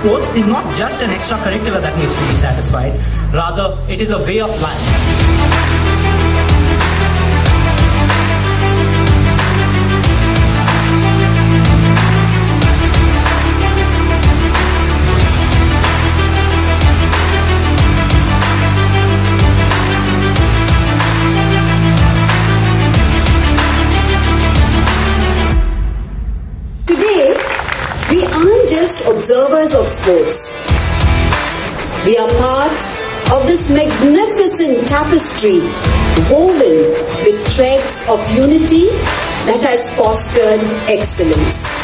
sports is not just an extracurricular that needs to be satisfied, rather, it is a way of life. Aren't just observers of sports. We are part of this magnificent tapestry woven with threads of unity that has fostered excellence.